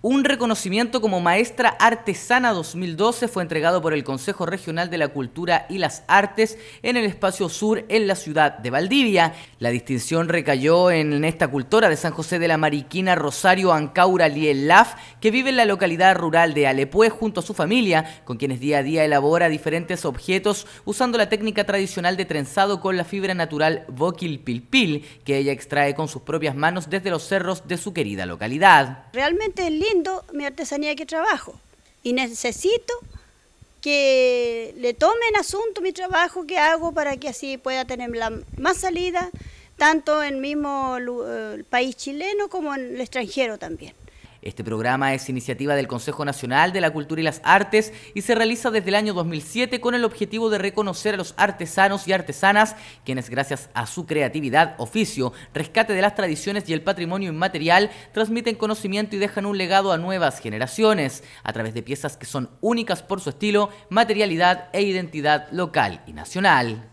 Un reconocimiento como Maestra Artesana 2012 fue entregado por el Consejo Regional de la Cultura y las Artes en el Espacio Sur en la ciudad de Valdivia. La distinción recayó en esta cultora de San José de la Mariquina Rosario Ancaura Lielaf, que vive en la localidad rural de Alepué junto a su familia, con quienes día a día elabora diferentes objetos usando la técnica tradicional de trenzado con la fibra natural Boquil Pilpil, que ella extrae con sus propias manos desde los cerros de su querida localidad. Realmente mi artesanía que trabajo y necesito que le tomen asunto mi trabajo que hago para que así pueda tener más salida tanto en el mismo eh, país chileno como en el extranjero también. Este programa es iniciativa del Consejo Nacional de la Cultura y las Artes y se realiza desde el año 2007 con el objetivo de reconocer a los artesanos y artesanas, quienes gracias a su creatividad, oficio, rescate de las tradiciones y el patrimonio inmaterial, transmiten conocimiento y dejan un legado a nuevas generaciones, a través de piezas que son únicas por su estilo, materialidad e identidad local y nacional.